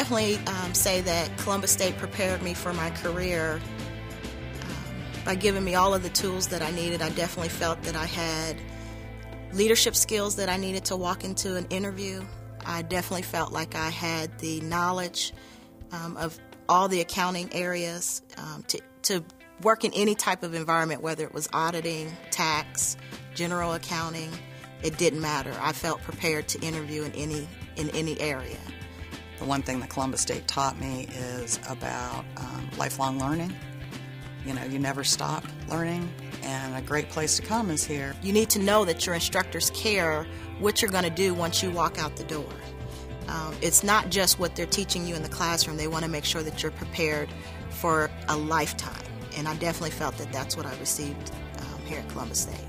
definitely um, say that Columbus State prepared me for my career um, by giving me all of the tools that I needed. I definitely felt that I had leadership skills that I needed to walk into an interview. I definitely felt like I had the knowledge um, of all the accounting areas um, to, to work in any type of environment, whether it was auditing, tax, general accounting. It didn't matter. I felt prepared to interview in any in any area. The one thing that Columbus State taught me is about um, lifelong learning. You know, you never stop learning, and a great place to come is here. You need to know that your instructors care what you're going to do once you walk out the door. Um, it's not just what they're teaching you in the classroom, they want to make sure that you're prepared for a lifetime. And I definitely felt that that's what I received um, here at Columbus State.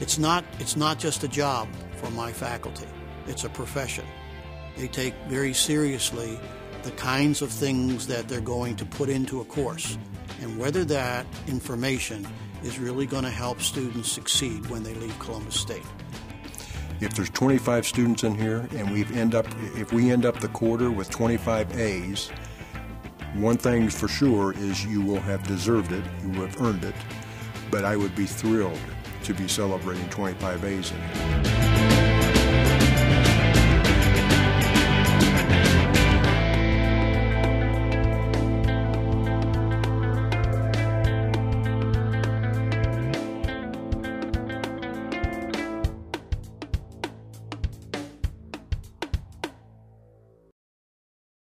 It's not, it's not just a job for my faculty, it's a profession. They take very seriously the kinds of things that they're going to put into a course and whether that information is really going to help students succeed when they leave Columbus State. If there's 25 students in here and we end up if we end up the quarter with 25 A's, one thing for sure is you will have deserved it, you will have earned it, but I would be thrilled to be celebrating 25 A's in here.